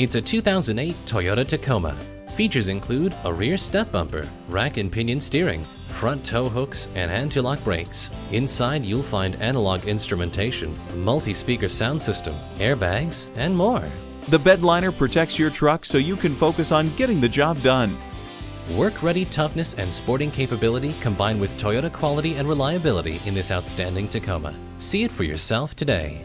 It's a 2008 Toyota Tacoma. Features include a rear step bumper, rack and pinion steering, front tow hooks, and anti-lock brakes. Inside you'll find analog instrumentation, multi-speaker sound system, airbags, and more. The bedliner protects your truck so you can focus on getting the job done. Work-ready toughness and sporting capability combined with Toyota quality and reliability in this outstanding Tacoma. See it for yourself today.